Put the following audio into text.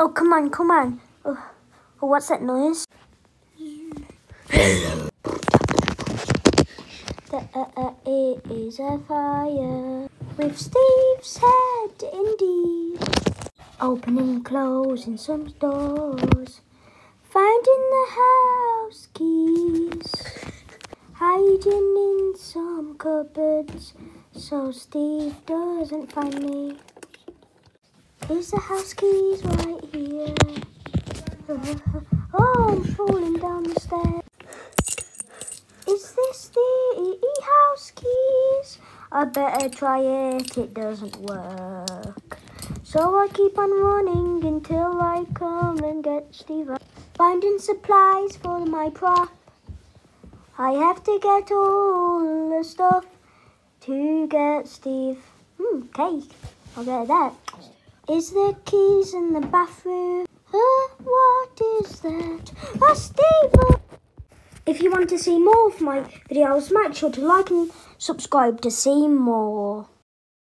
Oh, come on, come on. Oh, oh what's that noise? There uh, uh, is a fire with Steve's head indeed. Opening closing some doors. Finding the house keys. Hiding in some cupboards so Steve doesn't find me. Is the house keys right here? Oh, I'm falling down the stairs. Is this the house keys? I better try it, it doesn't work. So I keep on running until I come and get Steve. Finding supplies for my prop. I have to get all the stuff to get Steve. Hmm, cake. I'll get that. Is there keys in the bathroom? Uh, what is that? A Steve! If you want to see more of my videos, make sure to like and subscribe to see more.